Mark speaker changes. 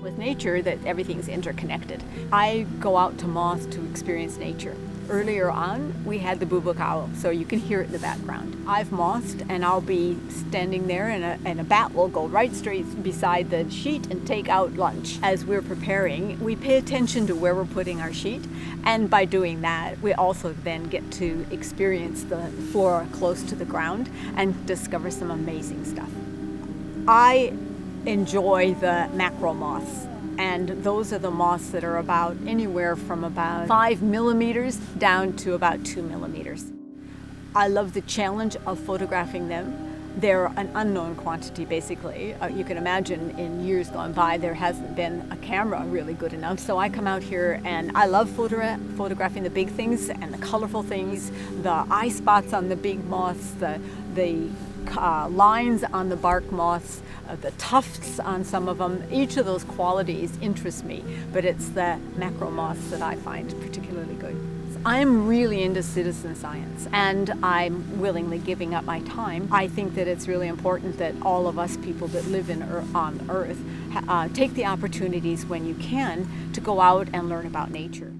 Speaker 1: With nature, that everything's interconnected. I go out to moth to experience nature. Earlier on, we had the boobook owl, so you can hear it in the background. I've mothed, and I'll be standing there, and a, and a bat will go right straight beside the sheet and take out lunch. As we're preparing, we pay attention to where we're putting our sheet, and by doing that, we also then get to experience the flora close to the ground and discover some amazing stuff. I enjoy the micro moths and those are the moths that are about anywhere from about five millimeters down to about two millimeters. I love the challenge of photographing them. They're an unknown quantity basically. Uh, you can imagine in years gone by there hasn't been a camera really good enough. So I come out here and I love photo photographing the big things and the colorful things, the eye spots on the big moths, the, the uh, lines on the bark moths, uh, the tufts on some of them. Each of those qualities interests me, but it's the micro moths that I find particularly good. I'm really into citizen science and I'm willingly giving up my time. I think that it's really important that all of us people that live in, on Earth uh, take the opportunities when you can to go out and learn about nature.